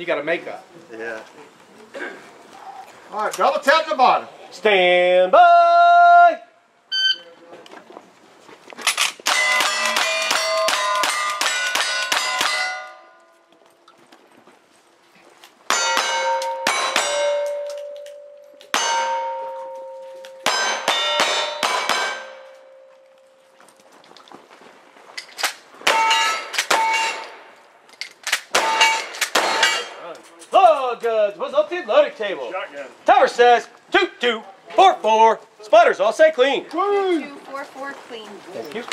You got a makeup. Yeah. All right, double tap the bottom. Stand by! Load goods was up to the loading table. Shotgun. Tower says two two four four. Spiders all say clean. Two, four, four, clean. Thank you.